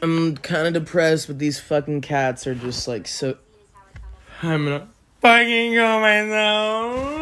I'm kind of depressed, but these fucking cats are just like so. I'm gonna fucking go myself.